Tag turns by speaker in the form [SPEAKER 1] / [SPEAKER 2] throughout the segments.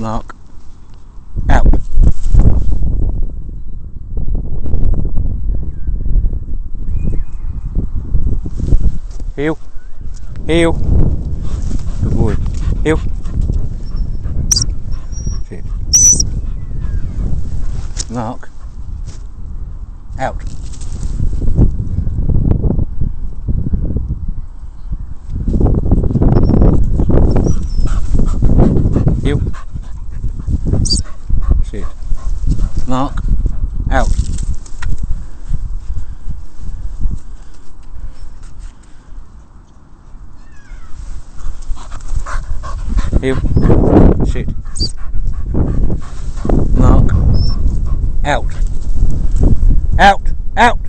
[SPEAKER 1] Mark. Out. Heel. Heel. Good boy. Heel. Sit. Mark. Out. Heel. Sit. Mark. Out. Heel. Sit. Mark. Out. Out. Out.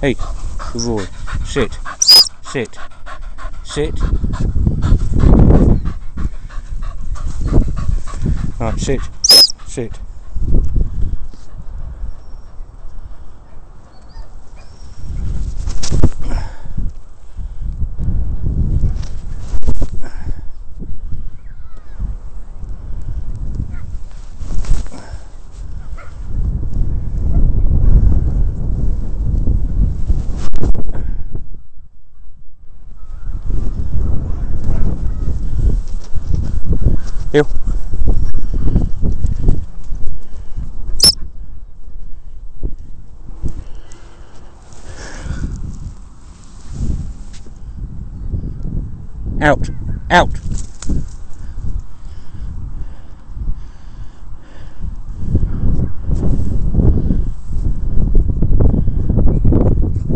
[SPEAKER 1] Hey, good boy. Sit. Sit. Sit. Right, sit. Sit. Heel. Out. Out.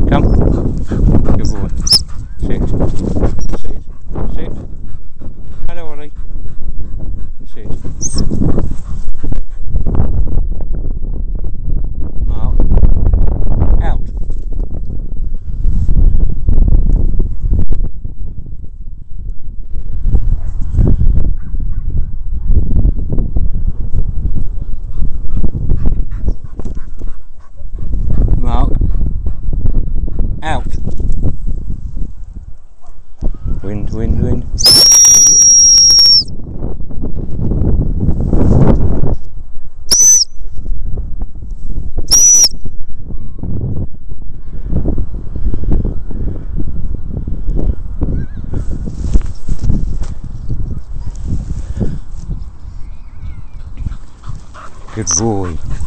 [SPEAKER 1] Come. Good boy. Sit. Sit. Sit. Hello, Ollie. Sit. Mark. Out. Mark. Out. Wind, wind, wind. Good boy.